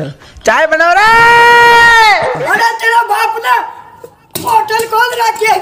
चाय बनाओ रे। अरे तेरा बाप ने होटल खोल रखी